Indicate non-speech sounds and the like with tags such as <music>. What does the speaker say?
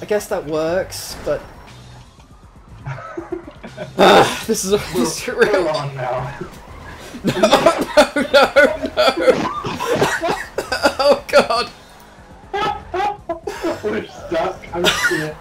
I guess that works, but uh, <laughs> this is this We're real. on now. <laughs> No, no, no, no. <laughs> oh god. We're stuck. I'm scared.